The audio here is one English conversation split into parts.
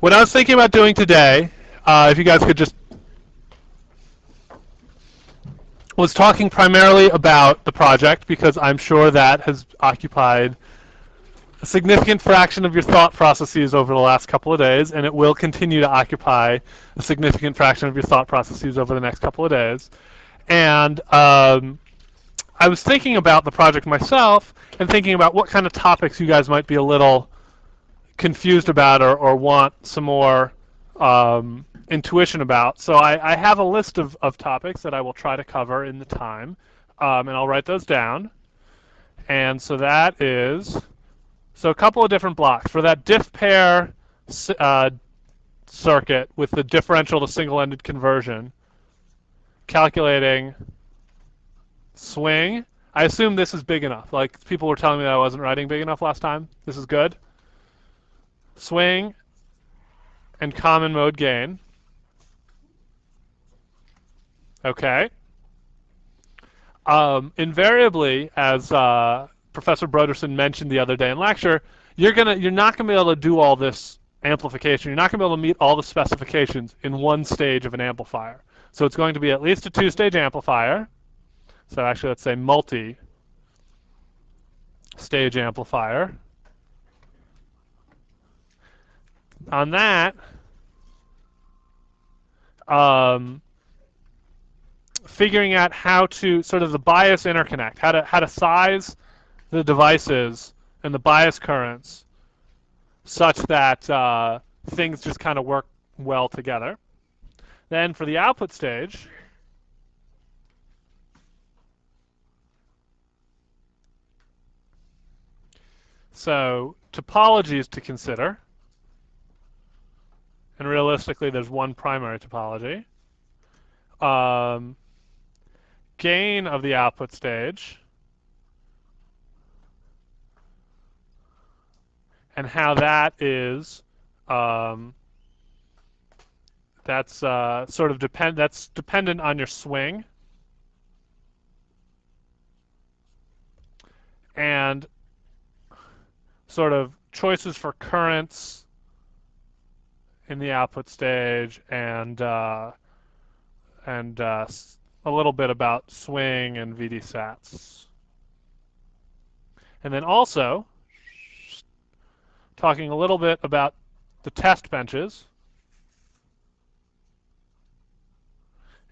what I was thinking about doing today, uh, if you guys could just, was talking primarily about the project because I'm sure that has occupied a significant fraction of your thought processes over the last couple of days, and it will continue to occupy a significant fraction of your thought processes over the next couple of days. And um, I was thinking about the project myself and thinking about what kind of topics you guys might be a little confused about or, or want some more um, intuition about. So I, I, have a list of, of topics that I will try to cover in the time, um, and I'll write those down. And so that is, so a couple of different blocks. For that diff pair uh, circuit with the differential to single-ended conversion, calculating swing. I assume this is big enough. Like people were telling me that I wasn't writing big enough last time. This is good. Swing and common mode gain. Okay. Um, invariably, as uh, Professor Brodersen mentioned the other day in lecture, you're gonna you're not gonna be able to do all this amplification. You're not gonna be able to meet all the specifications in one stage of an amplifier. So it's going to be at least a two-stage amplifier. So actually, let's say multi-stage amplifier. On that, um, figuring out how to sort of the bias interconnect, how to how to size the devices and the bias currents such that uh, things just kind of work well together. Then for the output stage, so topologies to consider. And realistically, there's one primary topology. Um, gain of the output stage. And how that is um, that's uh, sort of depend. That's dependent on your swing, and sort of choices for currents in the output stage, and uh, and uh, a little bit about swing and VD sats, and then also talking a little bit about the test benches.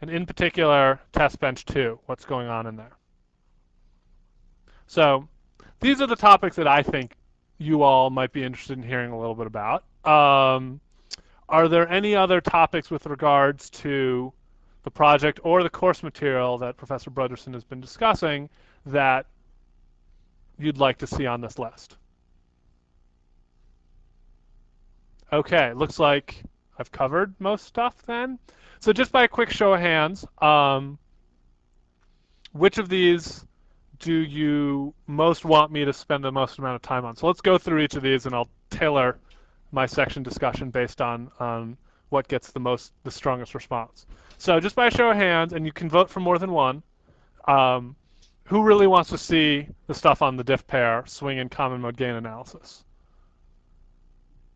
and in particular test bench 2, what's going on in there. So these are the topics that I think you all might be interested in hearing a little bit about. Um, are there any other topics with regards to the project or the course material that Professor Brodersen has been discussing that you'd like to see on this list? Okay, looks like I've covered most stuff then. So just by a quick show of hands, um, which of these do you most want me to spend the most amount of time on? So let's go through each of these and I'll tailor my section discussion based on, on what gets the most, the strongest response. So just by a show of hands, and you can vote for more than one, um, who really wants to see the stuff on the diff pair swing and common mode gain analysis?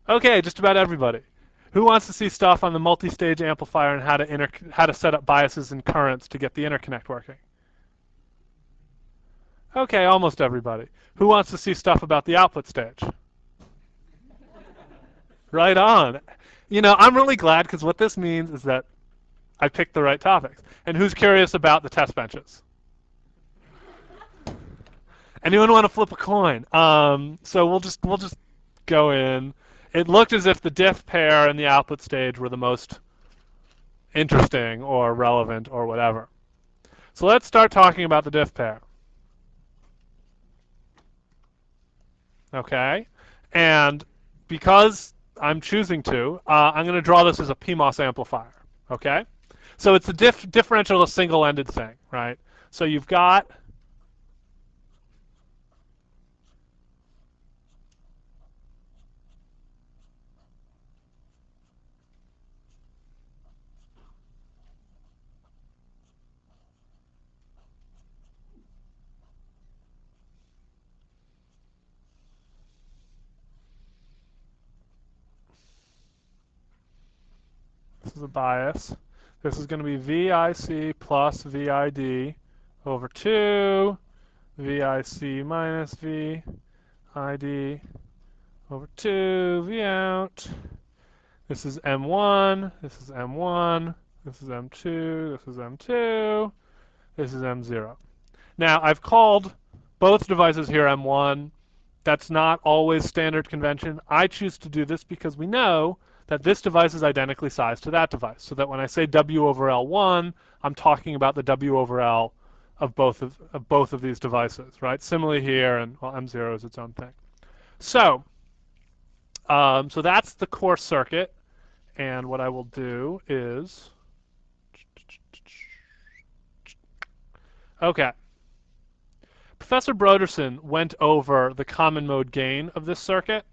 Okay, just about everybody. Who wants to see stuff on the multi-stage amplifier and how to inter how to set up biases and currents to get the interconnect working? Okay, almost everybody. Who wants to see stuff about the output stage? Right on. You know, I'm really glad because what this means is that I picked the right topics. And who's curious about the test benches? Anyone want to flip a coin? Um, so we'll just we'll just go in it looked as if the diff pair and the output stage were the most interesting or relevant or whatever. So let's start talking about the diff pair. Okay, and because I'm choosing to, uh, I'm going to draw this as a PMOS amplifier. Okay, so it's a diff differential, a single-ended thing, right? So you've got a bias. This is going to be VIC plus VID over 2 VIC minus VID over 2 V out. This is M1, this is M1, this is M2, this is M2, this is M0. Now, I've called both devices here M1. That's not always standard convention. I choose to do this because we know that this device is identically sized to that device. So that when I say W over L1, I'm talking about the W over L of both of, of both of these devices, right? Similarly here, and well, M0 is its own thing. So, um, so that's the core circuit. And what I will do is, okay. Professor Brodersen went over the common mode gain of this circuit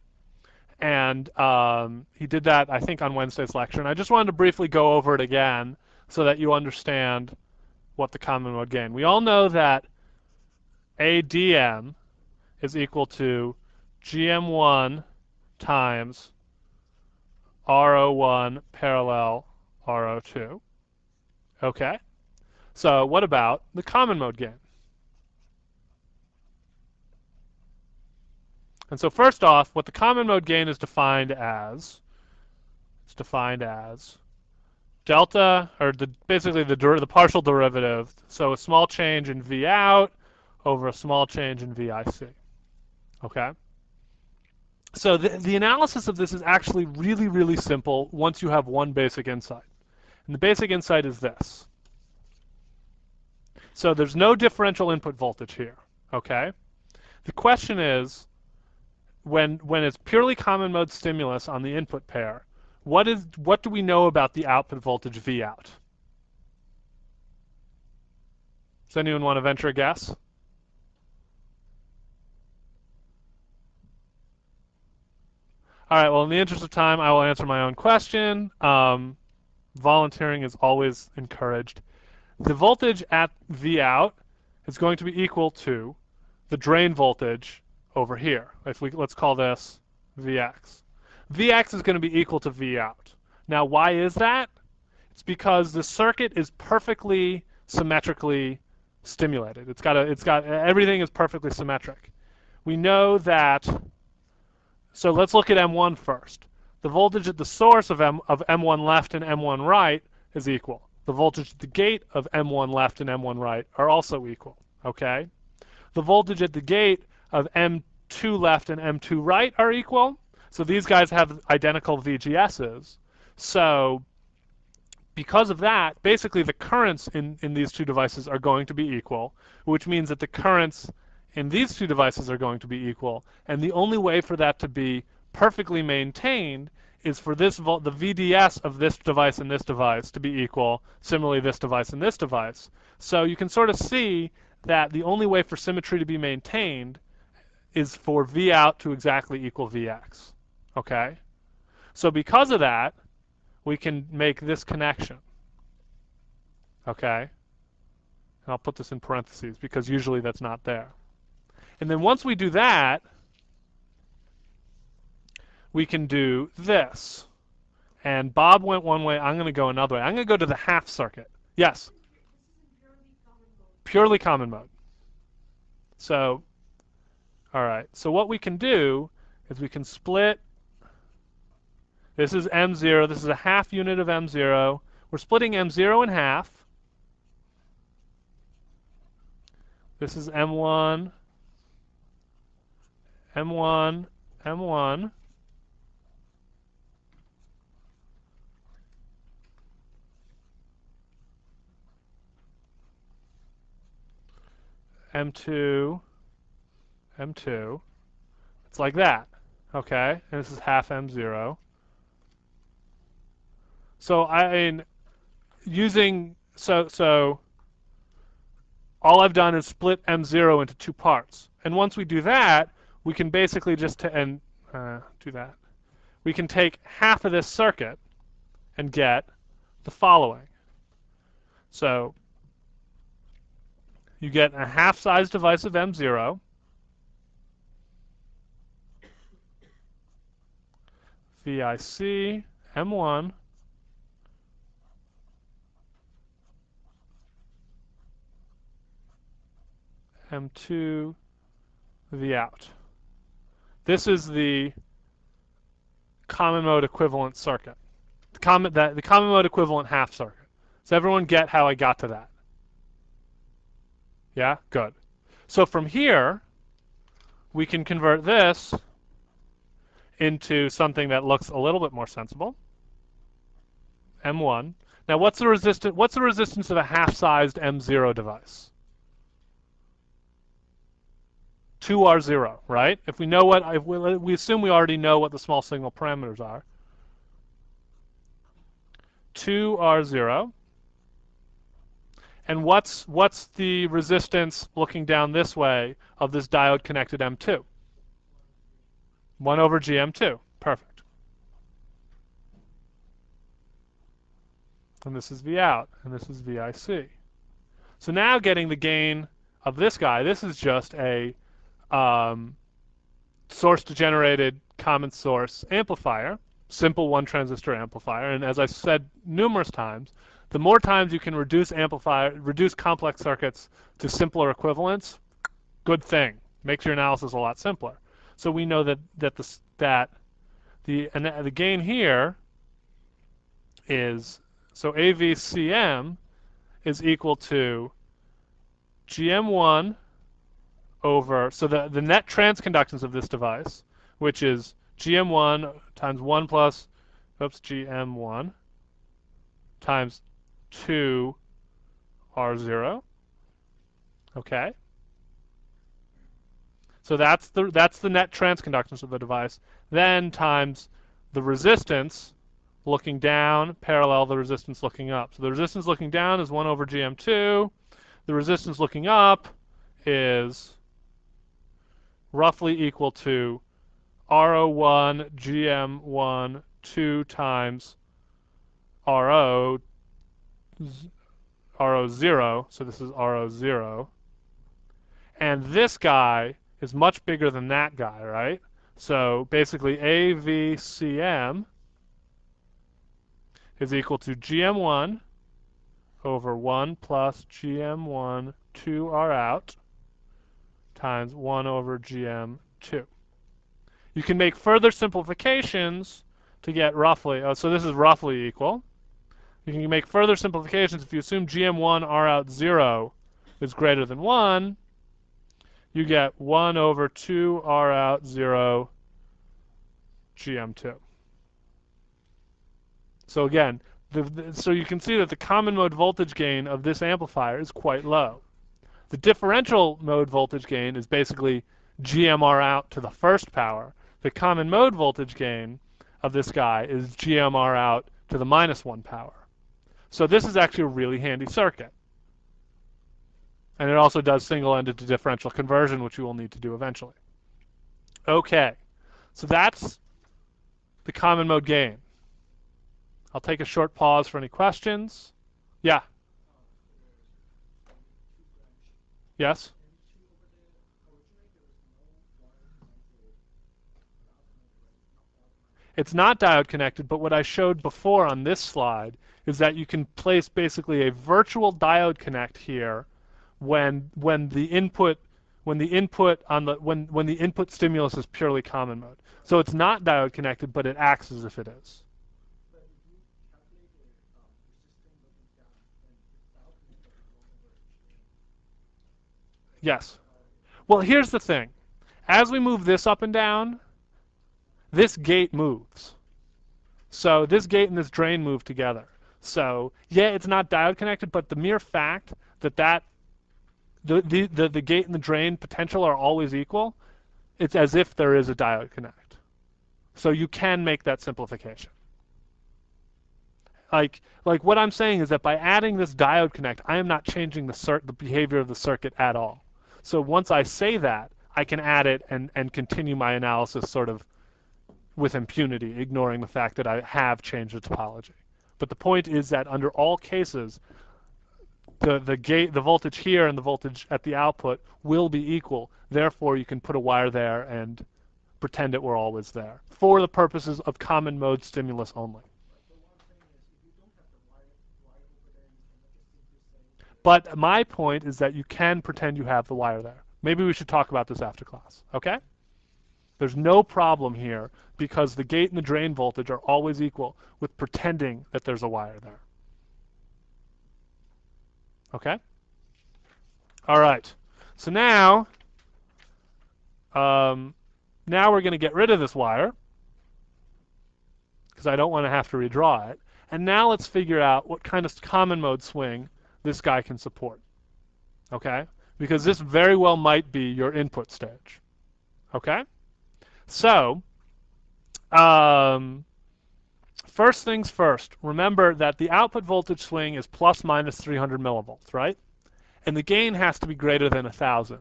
and um, he did that I think on Wednesday's lecture. And I just wanted to briefly go over it again so that you understand what the common mode gain. We all know that ADM is equal to GM1 times RO1 parallel RO2. Okay? So what about the common mode gain? And so first off, what the common mode gain is defined as, it's defined as delta, or the, basically the, the partial derivative, so a small change in V out over a small change in VIC. Okay? So the, the analysis of this is actually really, really simple once you have one basic insight. And the basic insight is this. So there's no differential input voltage here, okay? The question is, when when it's purely common mode stimulus on the input pair, what is what do we know about the output voltage V out? Does anyone want to venture a guess? All right, well, in the interest of time, I will answer my own question. Um, volunteering is always encouraged. The voltage at V out is going to be equal to the drain voltage over here. If we let's call this Vx. Vx is going to be equal to V out. Now, why is that? It's because the circuit is perfectly symmetrically stimulated. It's got a, it's got everything is perfectly symmetric. We know that. So let's look at M1 first. The voltage at the source of M of M1 left and M1 right is equal. The voltage at the gate of M1 left and M1 right are also equal. Okay. The voltage at the gate of M2 left and M2 right are equal. So these guys have identical VGSs. So because of that, basically the currents in, in these two devices are going to be equal, which means that the currents in these two devices are going to be equal. And the only way for that to be perfectly maintained is for this volt, the VDS of this device and this device to be equal, similarly this device and this device. So you can sort of see that the only way for symmetry to be maintained is for V out to exactly equal Vx. Okay? So because of that, we can make this connection. Okay? And I'll put this in parentheses because usually that's not there. And then once we do that, we can do this. And Bob went one way, I'm going to go another way. I'm going to go to the half circuit. Yes? Purely common mode. So all right, so what we can do is we can split, this is M0, this is a half unit of M0. We're splitting M0 in half. This is M1, M1, M1. M2, M2. It's like that, okay? And this is half M0. So I mean, using, so, so all I've done is split M0 into two parts. And once we do that, we can basically just, and uh, do that. We can take half of this circuit and get the following. So you get a half-size device of M0 VIC M1 M2 the out. This is the common mode equivalent circuit. The common, that, the common mode equivalent half circuit. Does everyone get how I got to that? Yeah? Good. So from here, we can convert this into something that looks a little bit more sensible. M1. Now what's the resistance what's the resistance of a half-sized M0 device? 2R0, right? If we know what if we, we assume we already know what the small signal parameters are. 2R0 and what's, what's the resistance looking down this way of this diode connected M2? 1 over GM2. Perfect. And this is V out, and this is VIC. So now getting the gain of this guy, this is just a um, source degenerated common source amplifier, simple one transistor amplifier. And as I've said numerous times, the more times you can reduce amplifier, reduce complex circuits to simpler equivalents, good thing. Makes your analysis a lot simpler. So we know that that the that the and the gain here is so AVCM is equal to GM1 over so the the net transconductance of this device, which is GM1 times 1 plus oops GM1 times 2 R0. Okay. So that's the that's the net transconductance of the device. Then times the resistance looking down parallel the resistance looking up. So the resistance looking down is 1 over GM2. The resistance looking up is roughly equal to RO1 GM1 2 times RO RO0, so this is RO0. And this guy is much bigger than that guy, right? So basically AVCM is equal to GM1 over 1 plus GM1 2R out times 1 over GM2. You can make further simplifications to get roughly, oh, so this is roughly equal. You can make further simplifications if you assume GM1 R out 0 is greater than 1, you get 1 over 2 R out 0 GM2. So again, the, the, so you can see that the common mode voltage gain of this amplifier is quite low. The differential mode voltage gain is basically GMR out to the first power. The common mode voltage gain of this guy is GMR out to the minus one power. So this is actually a really handy circuit. And it also does single-ended to differential conversion, which we will need to do eventually. Okay, so that's the common mode gain. I'll take a short pause for any questions. Yeah. Yes? It's not diode connected, but what I showed before on this slide is that you can place basically a virtual diode connect here when when the input when the input on the when when the input stimulus is purely common mode. So it's not diode connected, but it acts as if it is. Yes. Well, here's the thing. As we move this up and down, this gate moves. So this gate and this drain move together. So yeah, it's not diode connected, but the mere fact that that the, the, the, gate and the drain potential are always equal, it's as if there is a diode connect. So you can make that simplification. Like, like what I'm saying is that by adding this diode connect, I am not changing the, the behavior of the circuit at all. So once I say that, I can add it and, and continue my analysis sort of with impunity, ignoring the fact that I have changed the topology. But the point is that under all cases, the, the gate, the voltage here and the voltage at the output will be equal. Therefore, you can put a wire there and pretend it were always there for the purposes of common mode stimulus only. But my point is that you can pretend you have the wire there. Maybe we should talk about this after class, okay? There's no problem here because the gate and the drain voltage are always equal with pretending that there's a wire there. Okay? All right. So now, um, now we're going to get rid of this wire because I don't want to have to redraw it. And now let's figure out what kind of common mode swing this guy can support. Okay? Because this very well might be your input stage. Okay? So, um, first things first, remember that the output voltage swing is plus minus 300 millivolts, right? And the gain has to be greater than 1,000,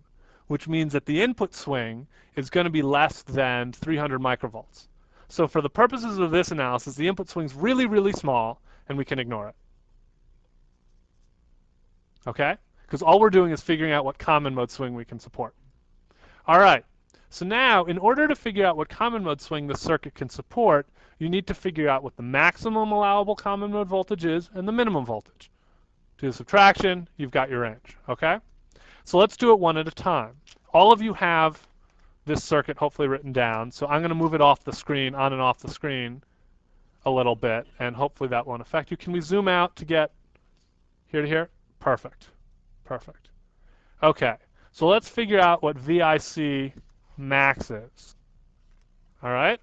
which means that the input swing is going to be less than 300 microvolts. So for the purposes of this analysis, the input swing is really, really small, and we can ignore it. Okay? Because all we're doing is figuring out what common mode swing we can support. All right. So now, in order to figure out what common mode swing the circuit can support, you need to figure out what the maximum allowable common mode voltage is and the minimum voltage. Do the subtraction, you've got your range, okay? So let's do it one at a time. All of you have this circuit hopefully written down, so I'm going to move it off the screen, on and off the screen a little bit, and hopefully that won't affect you. Can we zoom out to get here to here? Perfect. Perfect. Okay, so let's figure out what VIC max is. All right?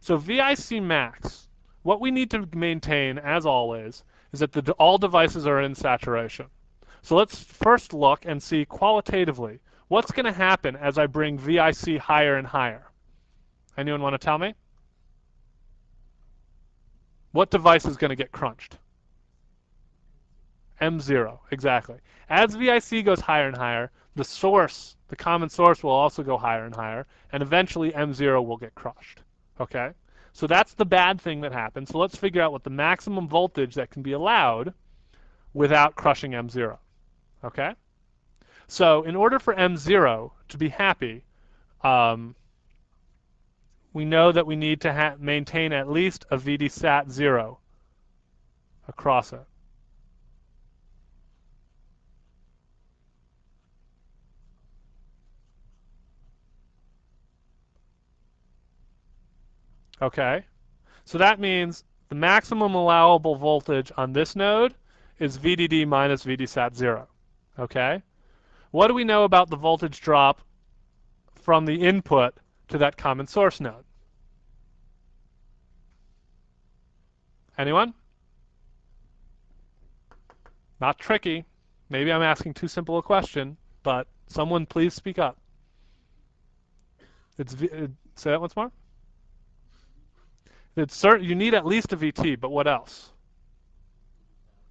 So VIC max, what we need to maintain, as always, is that the, all devices are in saturation. So let's first look and see qualitatively what's going to happen as I bring VIC higher and higher. Anyone want to tell me? What device is going to get crunched? M0, exactly. As VIC goes higher and higher, the source, the common source will also go higher and higher, and eventually M0 will get crushed. Okay? So that's the bad thing that happens. So let's figure out what the maximum voltage that can be allowed without crushing M0. Okay? So in order for M0 to be happy, um, we know that we need to maintain at least a VDSAT 0 across it. Okay? So that means the maximum allowable voltage on this node is VDD minus VDSAT 0. Okay? What do we know about the voltage drop from the input to that common source node? Anyone? Not tricky. Maybe I'm asking too simple a question, but someone please speak up. It's uh, say that once more. It's certain you need at least a VT, but what else?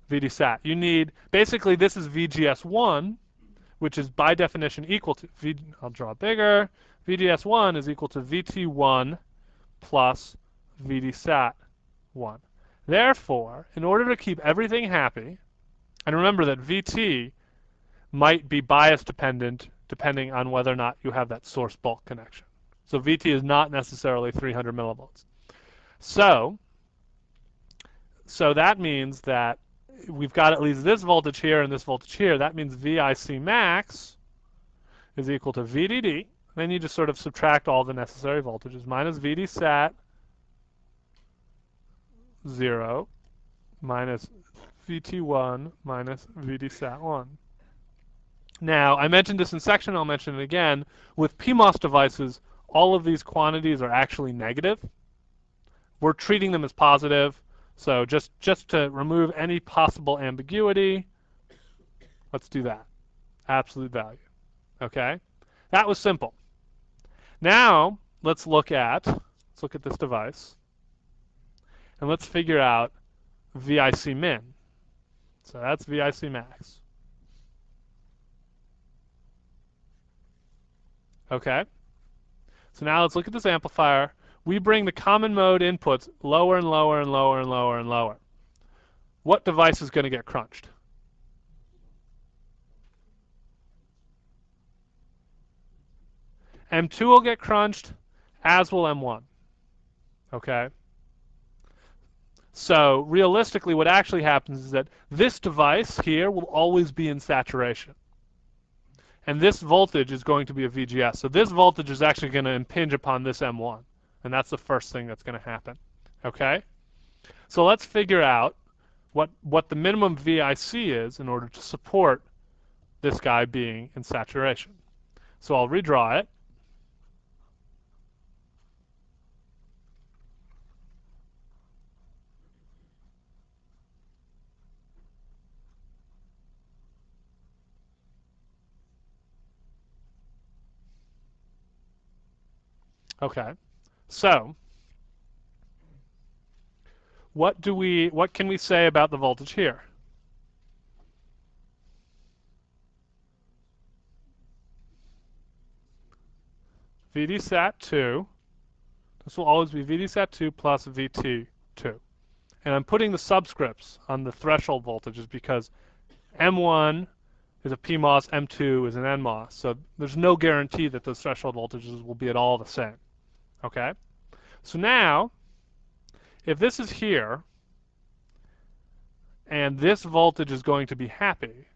VDSAT. You need basically this is VGS1, which is by definition equal to v, I'll draw bigger. VGS1 is equal to VT1 plus VDSAT1. Therefore, in order to keep everything happy, and remember that VT might be bias dependent depending on whether or not you have that source bulk connection. So VT is not necessarily 300 millivolts. So, so that means that we've got at least this voltage here and this voltage here. That means VIC max is equal to VDD. Then you just sort of subtract all the necessary voltages. Minus VD sat 0 minus VT1 minus VD sat 1. Now, I mentioned this in section, I'll mention it again. With PMOS devices, all of these quantities are actually negative we're treating them as positive. So just, just to remove any possible ambiguity, let's do that. Absolute value. Okay? That was simple. Now, let's look at, let's look at this device. And let's figure out VIC min. So that's VIC max. Okay? So now let's look at this amplifier we bring the common mode inputs lower and lower and lower and lower and lower. What device is going to get crunched? M2 will get crunched, as will M1. Okay? So realistically, what actually happens is that this device here will always be in saturation. And this voltage is going to be a VGS. So this voltage is actually going to impinge upon this M1. And that's the first thing that's going to happen. Okay? So let's figure out what, what the minimum VIC is in order to support this guy being in saturation. So I'll redraw it. Okay, so what do we, what can we say about the voltage here? VDSAT2, this will always be VDSAT2 plus VT2. And I'm putting the subscripts on the threshold voltages because M1 is a PMOS, M2 is an NMOS. So there's no guarantee that those threshold voltages will be at all the same. Okay? So now, if this is here, and this voltage is going to be happy,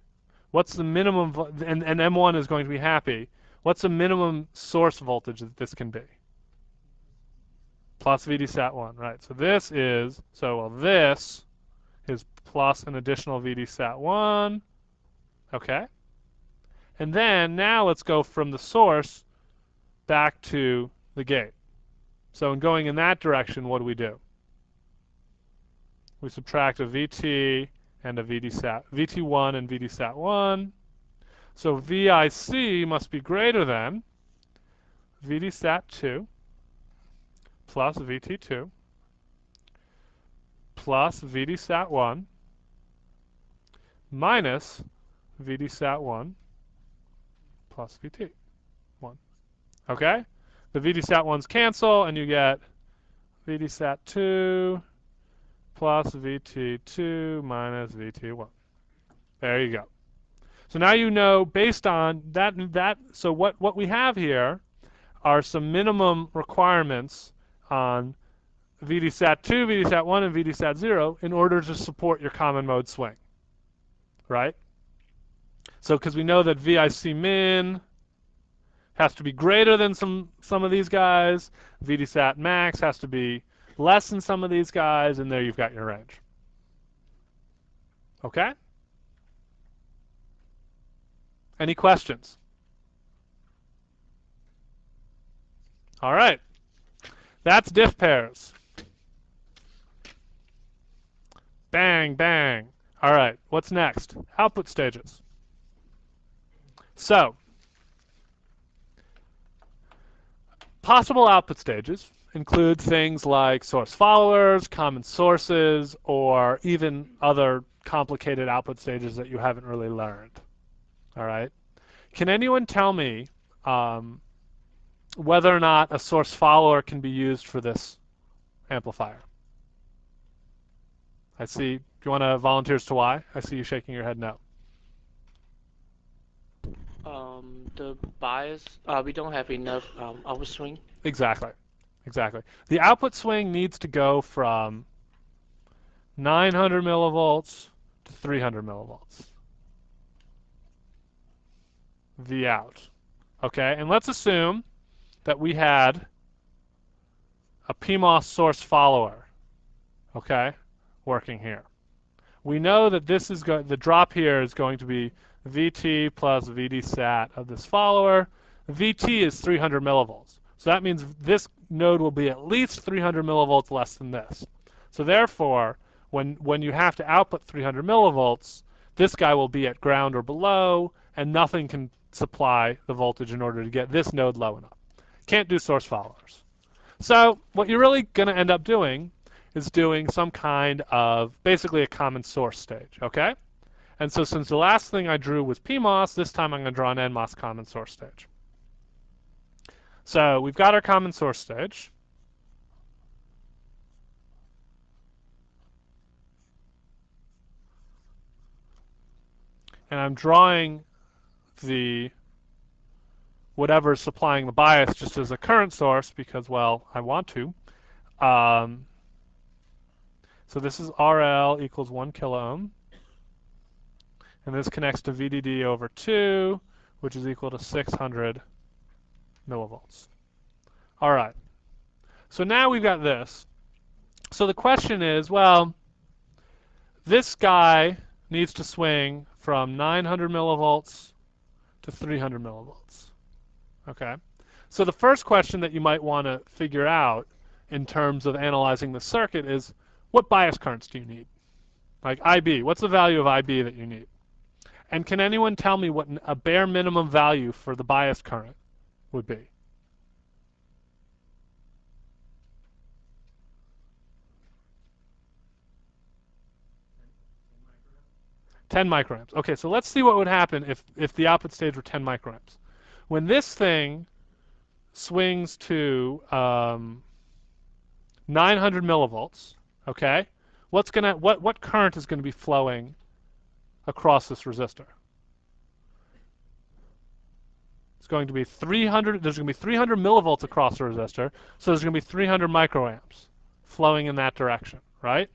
what's the minimum, and, and M1 is going to be happy, what's the minimum source voltage that this can be? Plus VDSAT1, right. So this is, so well, this is plus an additional VDSAT1, okay? And then now let's go from the source back to the gate. So in going in that direction, what do we do? we subtract a VT and a VD sat, VT1 and VD sat 1. So VIC must be greater than VD sat 2 plus VT2 plus VD sat 1 minus VD sat 1 plus VT1. Okay? The VDSAT1s cancel and you get VDSAT2 plus VT2 minus VT1. There you go. So now you know based on that, that so what, what we have here are some minimum requirements on VDSAT2, VDSAT1, and VDSAT0 in order to support your common mode swing. Right? So because we know that VIC min has to be greater than some, some of these guys, VDSAT max has to be less than some of these guys, and there you've got your range. Okay? Any questions? All right. That's diff pairs. Bang, bang. All right, what's next? Output stages. So, possible output stages include things like source followers, common sources, or even other complicated output stages that you haven't really learned. All right. Can anyone tell me um, whether or not a source follower can be used for this amplifier? I see. Do you want to volunteer as to why? I see you shaking your head no. Um, the bias, uh, we don't have enough um, overswing. Exactly. Exactly. The output swing needs to go from 900 millivolts to 300 millivolts. V out. Okay, and let's assume that we had a PMOS source follower, okay, working here. We know that this is going, the drop here is going to be VT plus VD sat of this follower. VT is 300 millivolts. So that means this node will be at least 300 millivolts less than this. So therefore, when, when you have to output 300 millivolts, this guy will be at ground or below, and nothing can supply the voltage in order to get this node low enough. Can't do source followers. So what you're really going to end up doing is doing some kind of basically a common source stage, okay? And so since the last thing I drew was PMOS, this time I'm going to draw an NMOS common source stage. So we've got our common source stage. And I'm drawing the whatever is supplying the bias just as a current source because, well, I want to. Um, So this is RL equals 1 kilo ohm. And this connects to VDD over 2, which is equal to 600 millivolts. All right. So now we've got this. So the question is, well, this guy needs to swing from 900 millivolts to 300 millivolts. Okay. So the first question that you might want to figure out in terms of analyzing the circuit is what bias currents do you need? Like IB, what's the value of IB that you need? And can anyone tell me what a bare minimum value for the bias current would be? 10 microamps. Okay, so let's see what would happen if, if the output stage were 10 microamps. When this thing swings to um, 900 millivolts, okay, what's gonna what what current is going to be flowing across this resistor? It's going to be 300. There's going to be 300 millivolts across the resistor, so there's going to be 300 microamps flowing in that direction, right?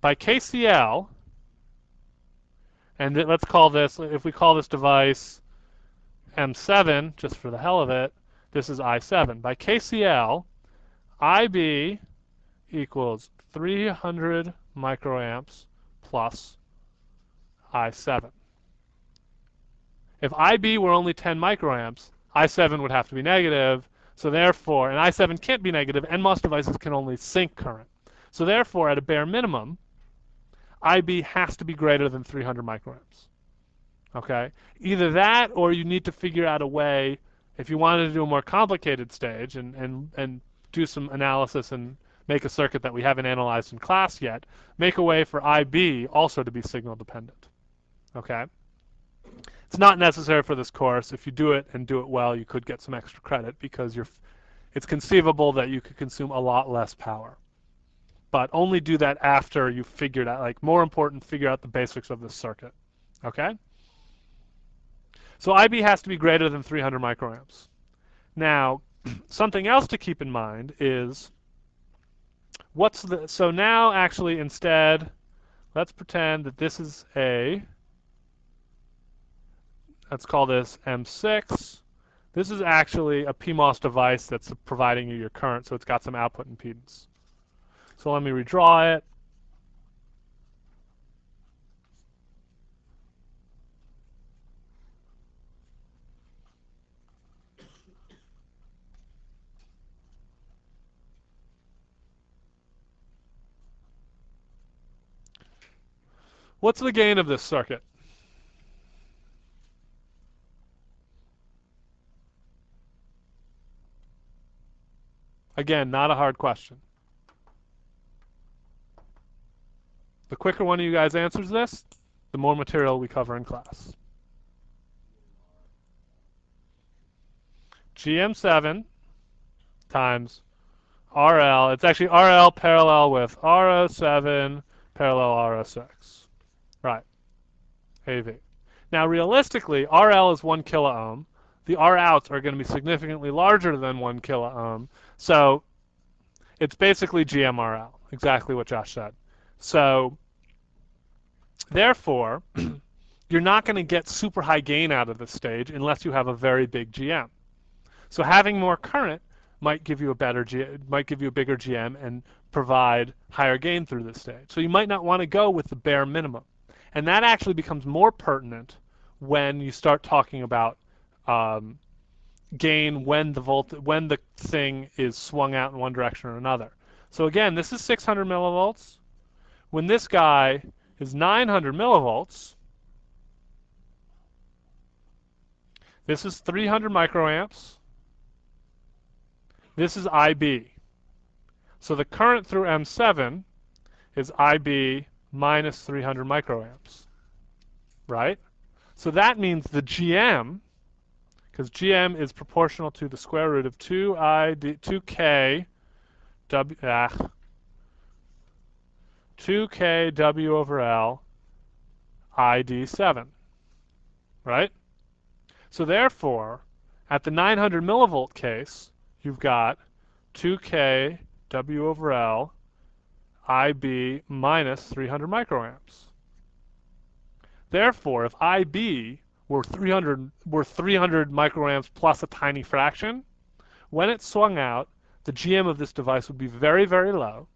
By KCL, and let's call this, if we call this device M7, just for the hell of it, this is I7. By KCL, IB equals 300 microamps plus I7. If IB were only 10 microamps, I7 would have to be negative, so therefore, and I7 can't be negative, NMOS devices can only sink current. So therefore, at a bare minimum, IB has to be greater than 300 microamps. Okay? Either that or you need to figure out a way, if you wanted to do a more complicated stage and, and, and do some analysis and make a circuit that we haven't analyzed in class yet, make a way for IB also to be signal dependent. Okay? It's not necessary for this course. If you do it and do it well, you could get some extra credit because you're, it's conceivable that you could consume a lot less power but only do that after you've figured out, like more important, figure out the basics of the circuit. Okay? So IB has to be greater than 300 microamps. Now, something else to keep in mind is what's the, so now actually instead, let's pretend that this is a, let's call this M6. This is actually a PMOS device that's providing you your current, so it's got some output impedance. So let me redraw it. What's the gain of this circuit? Again, not a hard question. The quicker one of you guys answers this, the more material we cover in class. GM7 times RL. It's actually RL parallel with RO7 parallel RO6. Right. AV. Now, realistically, RL is 1 kilo ohm. The R outs are going to be significantly larger than 1 kilo ohm. So it's basically GMRL, exactly what Josh said. So therefore, you're not going to get super high gain out of this stage unless you have a very big GM. So having more current might give you a better G might give you a bigger GM and provide higher gain through this stage. So you might not want to go with the bare minimum. And that actually becomes more pertinent when you start talking about um, gain when the volt when the thing is swung out in one direction or another. So again, this is 600 millivolts when this guy is 900 millivolts, this is 300 microamps, this is IB. So the current through M7 is IB minus 300 microamps, right? So that means the GM, because GM is proportional to the square root of 2I, 2K, W, ah, 2k W over L ID7, right? So therefore, at the 900 millivolt case, you've got 2k W over L IB minus 300 microamps. Therefore, if IB were 300 were 300 microamps plus a tiny fraction, when it swung out, the GM of this device would be very, very low.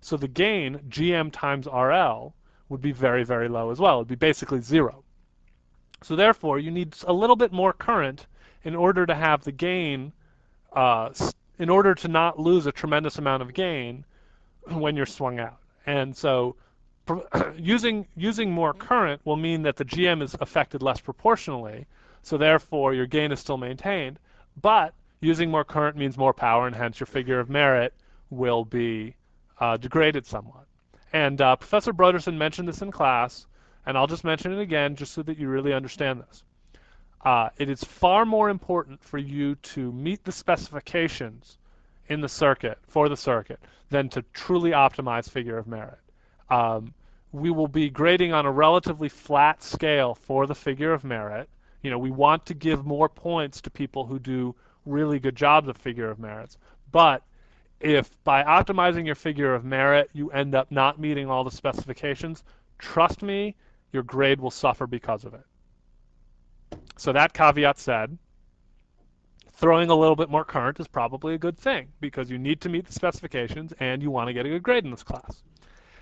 So the gain, GM times RL, would be very, very low as well. It would be basically zero. So therefore, you need a little bit more current in order to have the gain, uh, in order to not lose a tremendous amount of gain when you're swung out. And so using, using more current will mean that the GM is affected less proportionally, so therefore your gain is still maintained, but using more current means more power, and hence your figure of merit will be uh, degraded somewhat. And uh, Professor Brodersen mentioned this in class, and I'll just mention it again just so that you really understand this. Uh, it is far more important for you to meet the specifications in the circuit, for the circuit, than to truly optimize figure of merit. Um, we will be grading on a relatively flat scale for the figure of merit. You know, we want to give more points to people who do really good jobs of figure of merits. But if by optimizing your figure of merit you end up not meeting all the specifications, trust me, your grade will suffer because of it. So that caveat said, throwing a little bit more current is probably a good thing because you need to meet the specifications and you want to get a good grade in this class.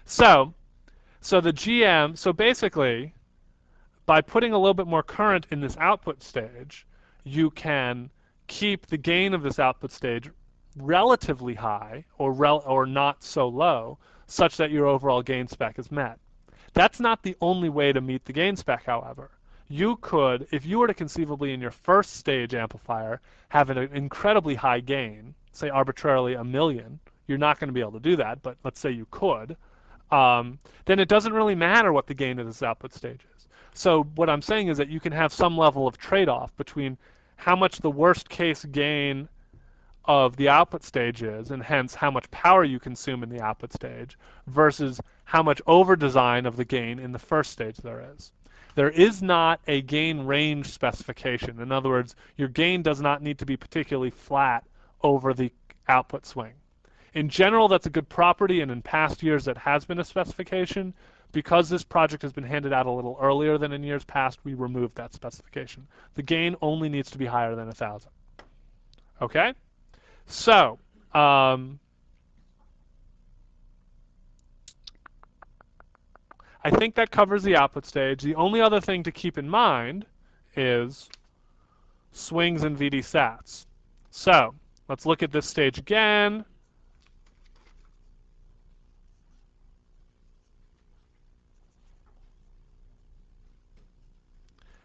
So, so the GM, so basically, by putting a little bit more current in this output stage, you can keep the gain of this output stage relatively high or rel or not so low such that your overall gain spec is met. That's not the only way to meet the gain spec, however. You could, if you were to conceivably in your first stage amplifier have an incredibly high gain, say arbitrarily a million, you're not going to be able to do that, but let's say you could, um, then it doesn't really matter what the gain of this output stage is. So what I'm saying is that you can have some level of trade-off between how much the worst case gain of the output stage is, and hence how much power you consume in the output stage, versus how much over design of the gain in the first stage there is. There is not a gain range specification. In other words, your gain does not need to be particularly flat over the output swing. In general, that's a good property, and in past years that has been a specification. Because this project has been handed out a little earlier than in years past, we removed that specification. The gain only needs to be higher than 1,000. Okay? So, um, I think that covers the output stage. The only other thing to keep in mind is swings and VD sats. So, let's look at this stage again.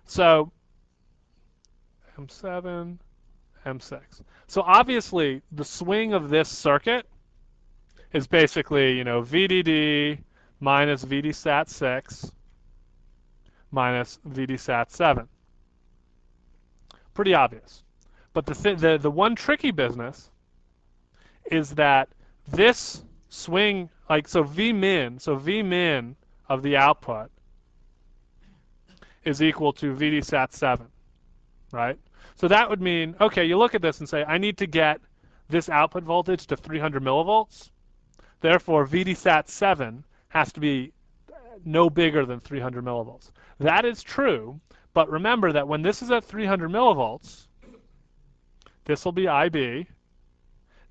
So M7, M6. So obviously the swing of this circuit is basically, you know, VDD minus VDSAT 6 minus VDSAT 7. Pretty obvious. But the, th the, the one tricky business is that this swing, like, so V min, so V min of the output is equal to VDSAT 7, right? So that would mean, okay, you look at this and say, I need to get this output voltage to 300 millivolts. Therefore, VDSAT 7 has to be no bigger than 300 millivolts. That is true, but remember that when this is at 300 millivolts, this will be IB.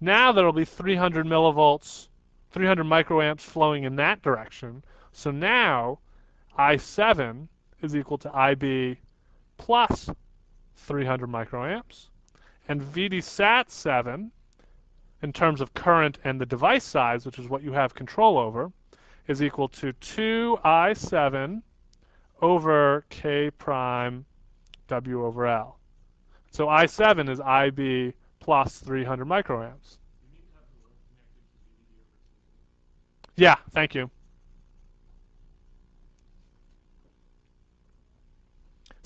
Now there will be 300 millivolts, 300 microamps flowing in that direction. So now I7 is equal to IB plus 300 microamps. And VDSAT 7, in terms of current and the device size, which is what you have control over, is equal to 2I7 over K prime W over L. So I7 is IB plus 300 microamps. Yeah, thank you.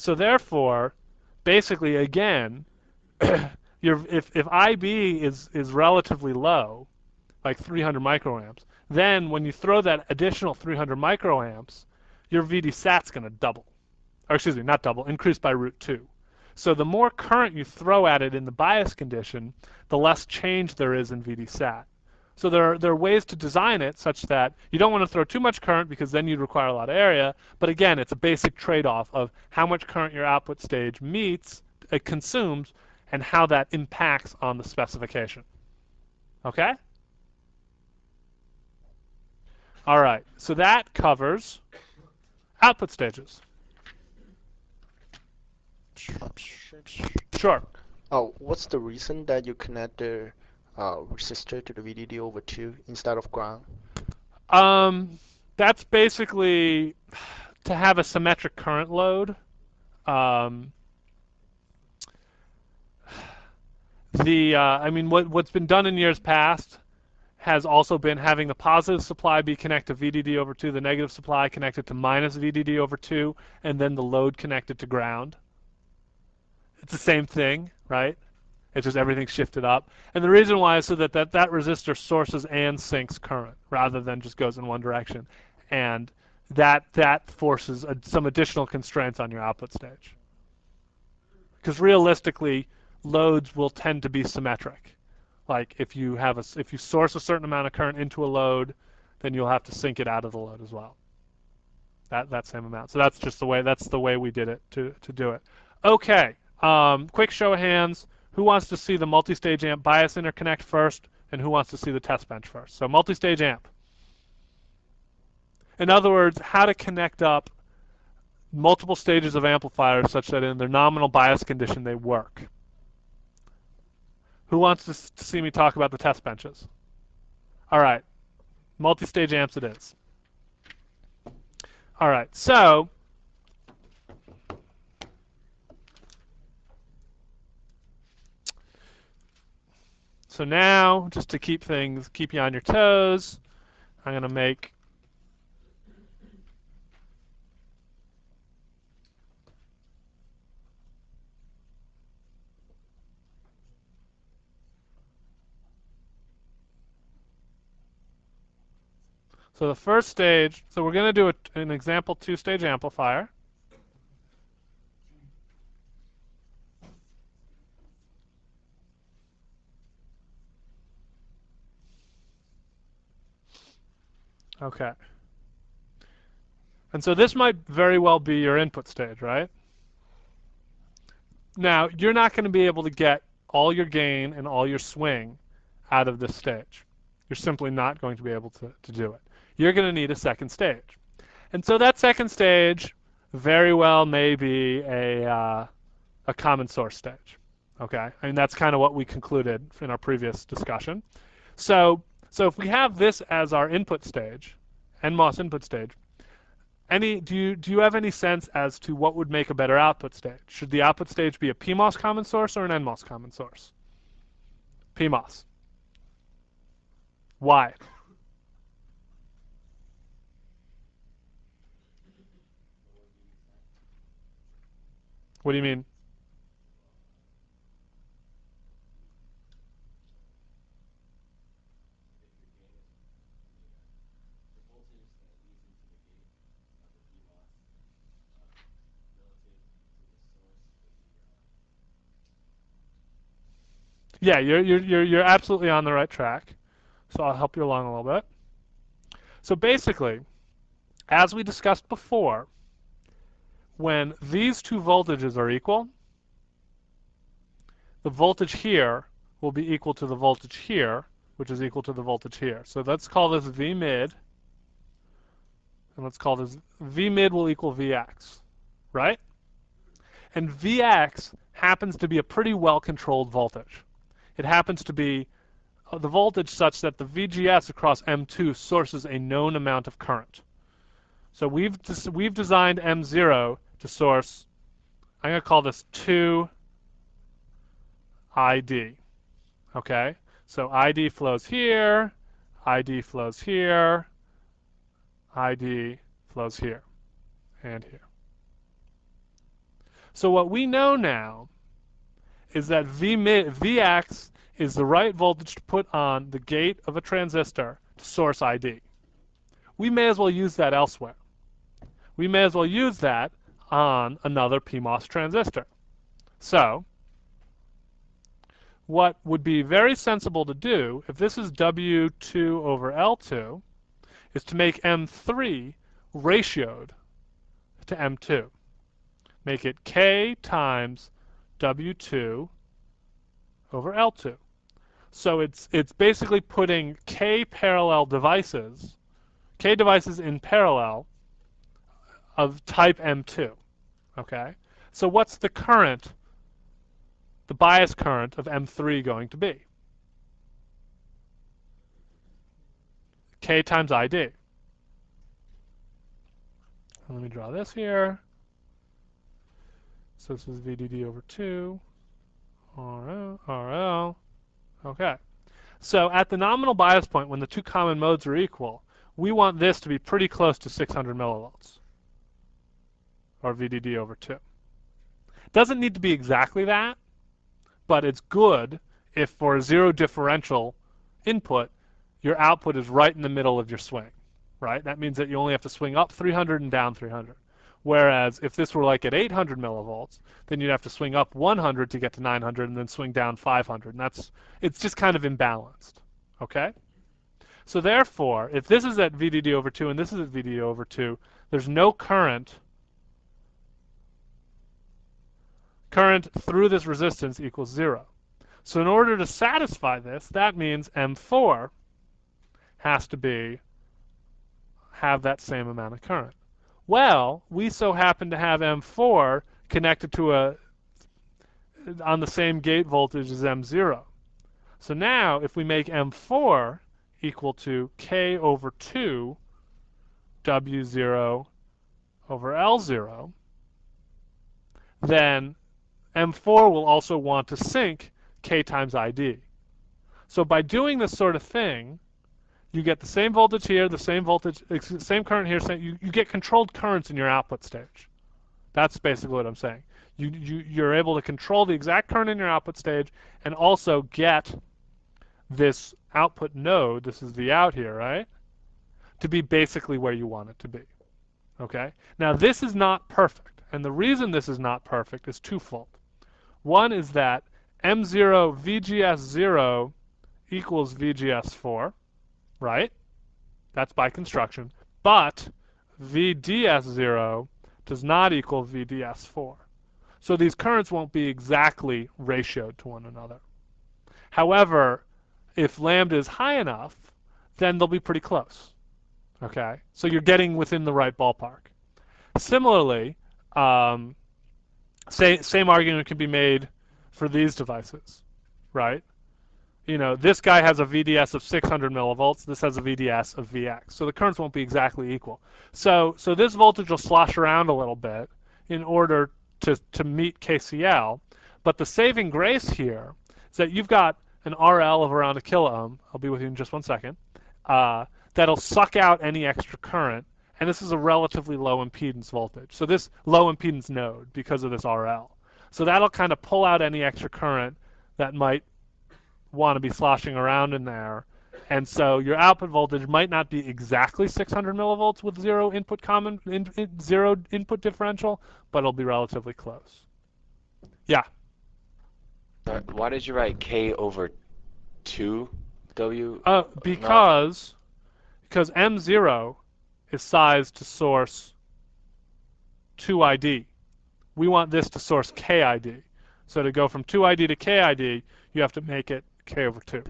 So therefore, basically, again, if, if IB is, is relatively low, like 300 microamps, then when you throw that additional 300 microamps, your VDSAT's going to double. Or excuse me, not double, increase by root 2. So the more current you throw at it in the bias condition, the less change there is in VDSAT. So there are, there are ways to design it such that you don't want to throw too much current because then you'd require a lot of area. But again, it's a basic trade-off of how much current your output stage meets, it consumes, and how that impacts on the specification. Okay? All right, so that covers output stages. Sure. Oh, what's the reason that you connect the uh, uh, resistor to the VDD over 2 instead of ground? Um, that's basically to have a symmetric current load. Um, the uh, I mean, what what's been done in years past has also been having the positive supply be connected to VDD over 2, the negative supply connected to minus VDD over 2, and then the load connected to ground. It's the same thing, right? It's just everything shifted up. And the reason why is so that that, that resistor sources and sinks current rather than just goes in one direction. And that, that forces a, some additional constraints on your output stage. Because realistically, loads will tend to be symmetric. Like if you have a, if you source a certain amount of current into a load, then you'll have to sink it out of the load as well. That that same amount. So that's just the way that's the way we did it to to do it. Okay. Um, quick show of hands. Who wants to see the multi-stage amp bias interconnect first, and who wants to see the test bench first? So multi-stage amp. In other words, how to connect up multiple stages of amplifiers such that in their nominal bias condition they work. Who wants to, see me talk about the test benches? All right, multi-stage amps it is. All right, so So now, just to keep things, keep you on your toes, I'm going to make So the first stage, so we're going to do a, an example two-stage amplifier. Okay. And so this might very well be your input stage, right? Now, you're not going to be able to get all your gain and all your swing out of this stage. You're simply not going to be able to, to do it. You're going to need a second stage. And so that second stage very well may be a, uh, a common source stage. Okay, I mean that's kind of what we concluded in our previous discussion. So so if we have this as our input stage, NMOS input stage, any do you do you have any sense as to what would make a better output stage? Should the output stage be a PMOS common source or an NMOS common source? PMOS. Why? What do you mean? Yeah, you're, you're, you're, you're absolutely on the right track. So I'll help you along a little bit. So basically, as we discussed before, when these two voltages are equal, the voltage here will be equal to the voltage here, which is equal to the voltage here. So let's call this V mid, and let's call this V mid will equal Vx, right? And Vx happens to be a pretty well-controlled voltage. It happens to be uh, the voltage such that the VGS across M2 sources a known amount of current. So we've we've designed M0 to source. I'm going to call this 2 ID. Okay, so ID flows here, ID flows here, ID flows here, and here. So what we know now is that V Vx is the right voltage to put on the gate of a transistor to source ID. We may as well use that elsewhere. We may as well use that on another PMOS transistor. So what would be very sensible to do, if this is W2 over L2, is to make M3 ratioed to M2. Make it K times W2 over L2. So it's it's basically putting K parallel devices, K devices in parallel of type M2. Okay? So what's the current, the bias current of M3 going to be? K times ID. Let me draw this here. So this is VDD over 2, RL, RL. Okay. So at the nominal bias point, when the two common modes are equal, we want this to be pretty close to 600 millivolts, or VDD over 2. Doesn't need to be exactly that, but it's good if for a zero differential input, your output is right in the middle of your swing, right? That means that you only have to swing up 300 and down 300. Whereas if this were like at 800 millivolts, then you'd have to swing up 100 to get to 900 and then swing down 500. And that's, it's just kind of imbalanced, okay? So therefore, if this is at VDD over 2 and this is at VDD over 2, there's no current current through this resistance equals zero. So in order to satisfy this, that means M4 has to be have that same amount of current. Well, we so happen to have M4 connected to a on the same gate voltage as M0. So now if we make M4 equal to K over 2 W0 over L0, then M4 will also want to sink K times ID. So by doing this sort of thing, you get the same voltage here, the same voltage, same current here, same, you, you get controlled currents in your output stage. That's basically what I'm saying. You, you, you're able to control the exact current in your output stage and also get this output node, this is the out here, right, to be basically where you want it to be. Okay? Now this is not perfect, and the reason this is not perfect is twofold. One is that M0 VGS0 equals VGS4, right? That's by construction. But VDS0 does not equal VDS4. So these currents won't be exactly ratioed to one another. However, if lambda is high enough, then they'll be pretty close. Okay? So you're getting within the right ballpark. Similarly, um, same, same argument can be made for these devices, right? You know, this guy has a VDS of 600 millivolts. This has a VDS of Vx. So the currents won't be exactly equal. So, so this voltage will slosh around a little bit in order to, to meet KCL. But the saving grace here is that you've got an RL of around a kilo ohm. I'll be with you in just one second. Uh, that'll suck out any extra current and this is a relatively low impedance voltage. So this low impedance node because of this RL. So that'll kind of pull out any extra current that might want to be sloshing around in there. And so your output voltage might not be exactly 600 millivolts with zero input common in, in, zero input differential, but it'll be relatively close. Yeah. Why did you write K over 2 W? Uh, because because M0 is sized to source 2ID. We want this to source KID. So to go from 2ID to KID, you have to make it K over 2.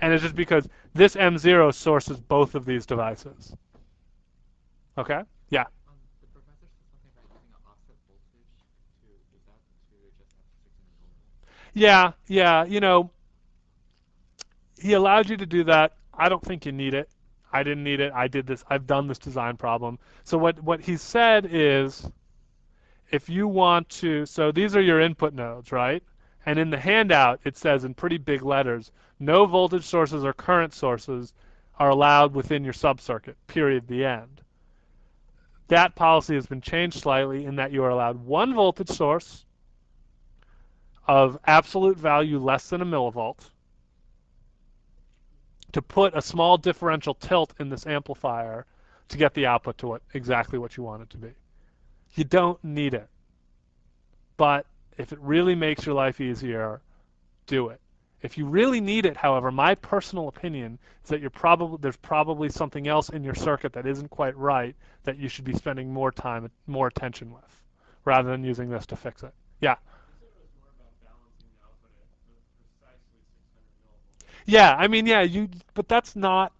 And it's just because this M0 sources both of these devices. Okay? Yeah. Yeah, yeah, you know, he allowed you to do that. I don't think you need it. I didn't need it. I did this. I've done this design problem. So what, what he said is if you want to, so these are your input nodes, right? And in the handout, it says in pretty big letters, no voltage sources or current sources are allowed within your subcircuit, period, the end. That policy has been changed slightly in that you are allowed one voltage source of absolute value less than a millivolt to put a small differential tilt in this amplifier to get the output to what exactly what you want it to be. You don't need it. But if it really makes your life easier, do it. If you really need it, however, my personal opinion is that you're probably there's probably something else in your circuit that isn't quite right that you should be spending more time, more attention with, rather than using this to fix it. Yeah. Yeah, I mean, yeah, you, but that's not,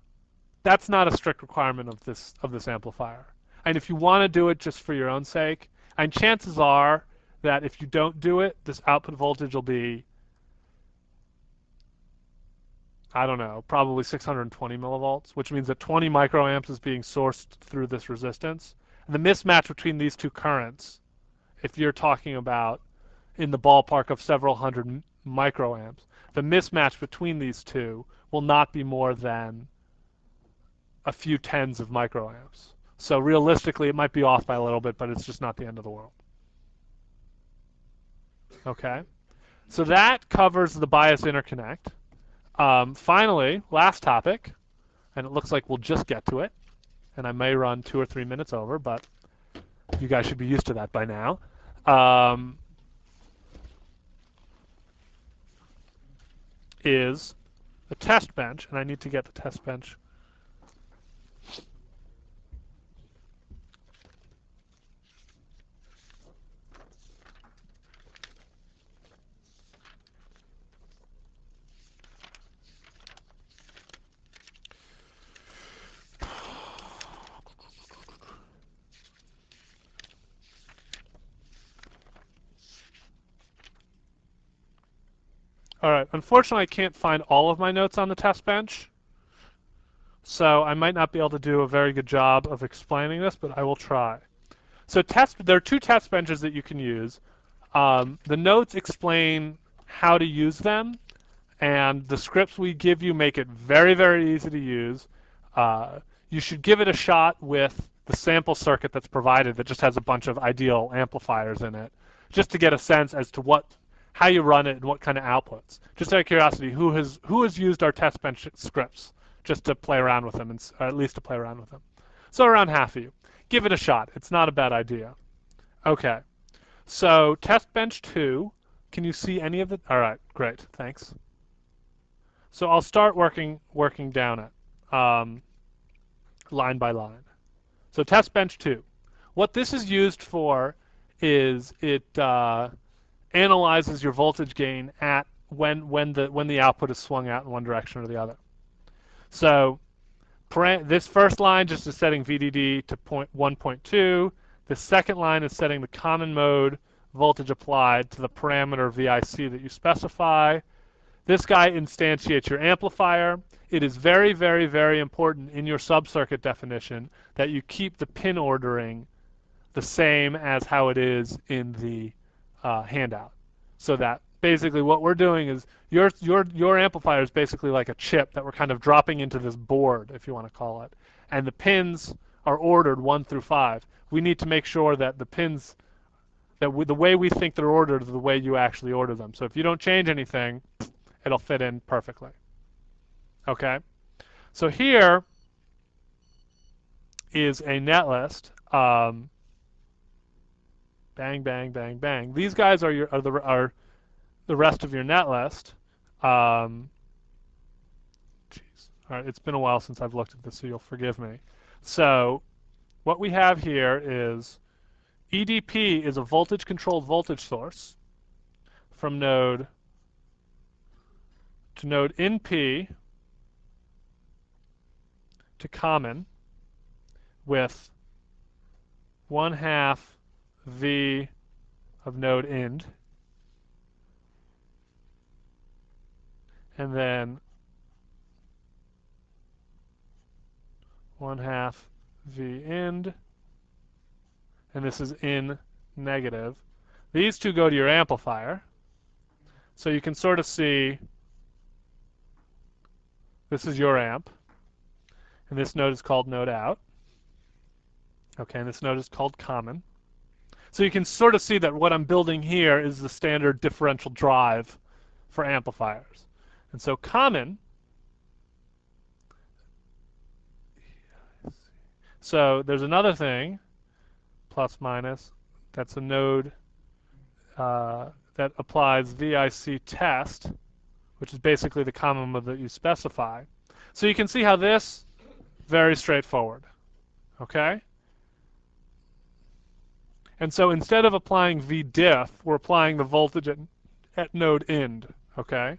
that's not a strict requirement of this of this amplifier. And if you want to do it just for your own sake, and chances are that if you don't do it, this output voltage will be, I don't know, probably 620 millivolts, which means that 20 microamps is being sourced through this resistance. And the mismatch between these two currents, if you're talking about in the ballpark of several hundred microamps, the mismatch between these two will not be more than a few tens of microamps. So realistically, it might be off by a little bit, but it's just not the end of the world. Okay, so that covers the bias interconnect. Um, finally, last topic, and it looks like we'll just get to it, and I may run two or three minutes over, but you guys should be used to that by now. Um, is a test bench, and I need to get the test bench. All right, unfortunately I can't find all of my notes on the test bench. So I might not be able to do a very good job of explaining this, but I will try. So test, there are two test benches that you can use. Um, the notes explain how to use them, and the scripts we give you make it very, very easy to use. Uh, you should give it a shot with the sample circuit that's provided that just has a bunch of ideal amplifiers in it, just to get a sense as to what how you run it, and what kind of outputs. Just out of curiosity, who has who has used our test bench scripts just to play around with them, and, or at least to play around with them? So around half of you. Give it a shot. It's not a bad idea. Okay. So test bench two. Can you see any of it? All right. Great. Thanks. So I'll start working working down it um, line by line. So test bench two. What this is used for is it uh, analyzes your voltage gain at when when the when the output is swung out in one direction or the other. So this first line just is setting VDD to point 1.2. The second line is setting the common mode voltage applied to the parameter VIC that you specify. This guy instantiates your amplifier. It is very, very, very important in your subcircuit definition that you keep the pin ordering the same as how it is in the uh, handout. So that basically what we're doing is your your your amplifier is basically like a chip that we're kind of dropping into this board, if you want to call it, and the pins are ordered one through five. We need to make sure that the pins that we, the way we think they're ordered is the way you actually order them. So if you don't change anything, it'll fit in perfectly. Okay, so here is a netlist. Um, bang, bang, bang, bang. These guys are your are the are the rest of your net list. Um, geez. All right, it's been a while since I've looked at this, so you'll forgive me. So what we have here is EDP is a voltage-controlled voltage source from node to node NP to common with 1 half v of node end. And then 1 half v end. And this is in negative. These two go to your amplifier. So you can sort of see this is your amp. And this node is called node out. Okay, and this node is called common. So you can sort of see that what I'm building here is the standard differential drive for amplifiers. And so common, so there's another thing, plus minus, that's a node uh, that applies VIC test which is basically the common mode that you specify. So you can see how this, very straightforward. Okay? And so instead of applying VDiff, we're applying the voltage at, at node end. Okay?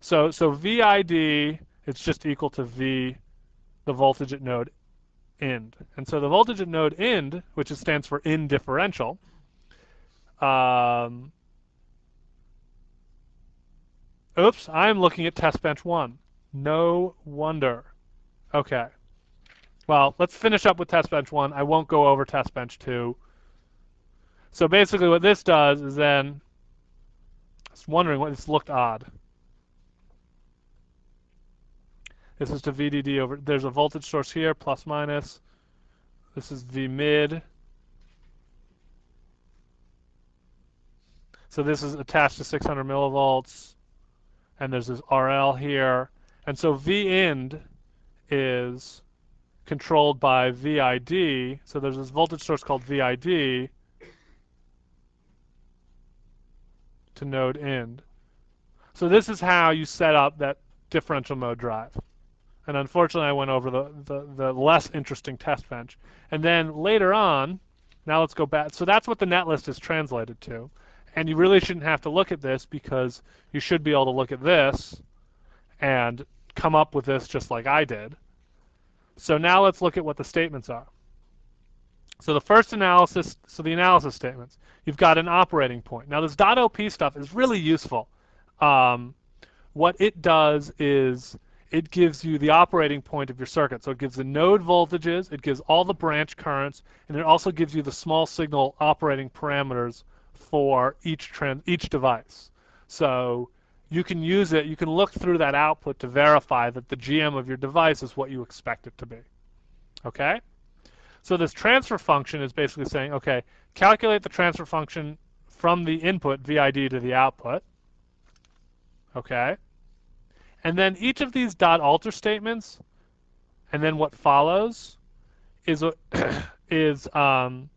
So so VID it's just equal to V the voltage at node end. And so the voltage at node end, which stands for indifferential, um, oops, I'm looking at test bench one. No wonder. Okay. Well, let's finish up with test bench one. I won't go over test bench two. So basically what this does is then, I was wondering what this looked odd. This is to VDD over, there's a voltage source here, plus minus. This is V mid. So this is attached to 600 millivolts. And there's this RL here. And so V end is controlled by VID. So there's this voltage source called VID to node end. So this is how you set up that differential mode drive. And unfortunately, I went over the, the, the less interesting test bench. And then later on, now let's go back. So that's what the netlist is translated to. And you really shouldn't have to look at this because you should be able to look at this and come up with this just like I did. So now let's look at what the statements are. So the first analysis, so the analysis statements, you've got an operating point. Now this .op stuff is really useful. Um, what it does is it gives you the operating point of your circuit. So it gives the node voltages, it gives all the branch currents, and it also gives you the small signal operating parameters for each trend, each device. So you can use it, you can look through that output to verify that the GM of your device is what you expect it to be. Okay? So this transfer function is basically saying, okay, calculate the transfer function from the input VID to the output. Okay? And then each of these dot alter statements, and then what follows, is a is um,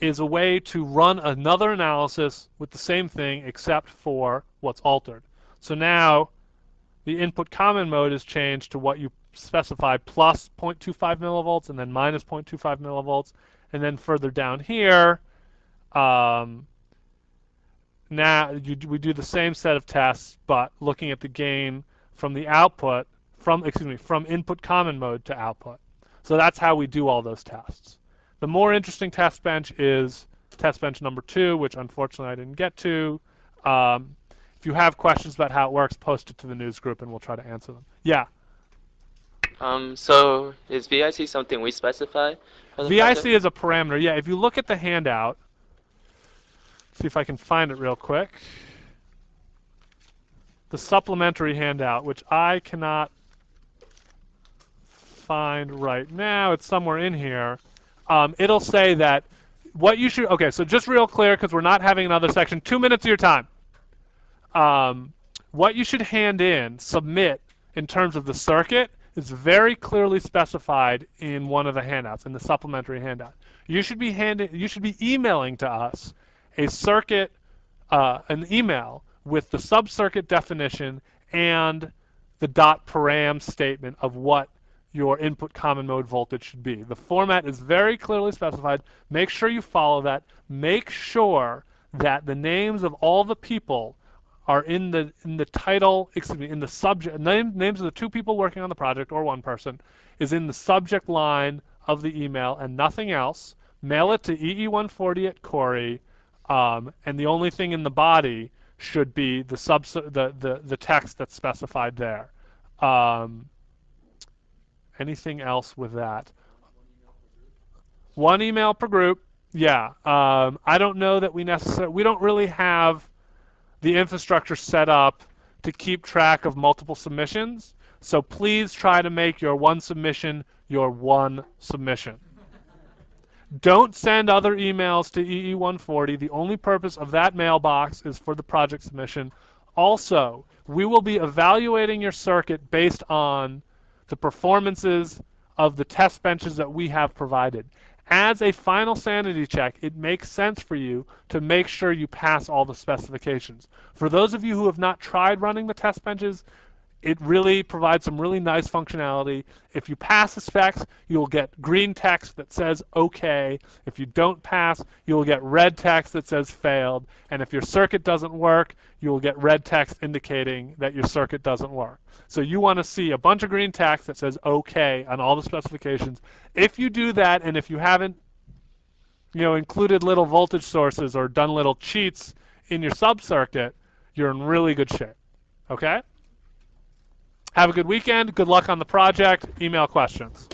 is a way to run another analysis with the same thing except for what's altered. So now the input common mode is changed to what you specify plus 0.25 millivolts and then minus 0.25 millivolts. And then further down here, um, now you, we do the same set of tests, but looking at the gain from the output, from excuse me, from input common mode to output. So that's how we do all those tests. The more interesting test bench is test bench number two, which unfortunately I didn't get to. Um, if you have questions about how it works, post it to the news group and we'll try to answer them. Yeah. Um, so is VIC something we specify? VIC project? is a parameter. Yeah, if you look at the handout, see if I can find it real quick. The supplementary handout, which I cannot find right now, it's somewhere in here. Um, it'll say that what you should. Okay, so just real clear because we're not having another section. Two minutes of your time. Um, what you should hand in, submit in terms of the circuit is very clearly specified in one of the handouts, in the supplementary handout. You should be handing, you should be emailing to us a circuit, uh, an email with the sub-circuit definition and the dot param statement of what your input common mode voltage should be. The format is very clearly specified. Make sure you follow that. Make sure that the names of all the people are in the in the title, excuse me, in the subject name, names of the two people working on the project or one person is in the subject line of the email and nothing else. Mail it to EE140 at Cory, um, and the only thing in the body should be the sub the the, the text that's specified there. Um, anything else with that? One email per group. Yeah. Um, I don't know that we necessarily we don't really have the infrastructure set up to keep track of multiple submissions. So please try to make your one submission your one submission. Don't send other emails to EE140. The only purpose of that mailbox is for the project submission. Also, we will be evaluating your circuit based on the performances of the test benches that we have provided. As a final sanity check, it makes sense for you to make sure you pass all the specifications. For those of you who have not tried running the test benches, it really provides some really nice functionality. If you pass the specs, you'll get green text that says OK. If you don't pass, you'll get red text that says failed. And if your circuit doesn't work, you'll get red text indicating that your circuit doesn't work. So you want to see a bunch of green text that says OK on all the specifications. If you do that, and if you haven't you know, included little voltage sources or done little cheats in your sub-circuit, you're in really good shape. Okay? Have a good weekend. Good luck on the project. Email questions.